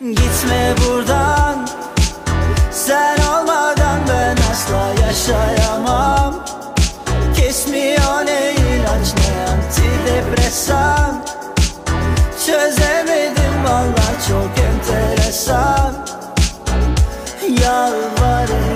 Gitme buradan. Sen olmadan ben asla yaşayamam. Kesmiyor ne ilaç ne antidepresan. Çözemedim valla çok enteresan. Yalvarırım.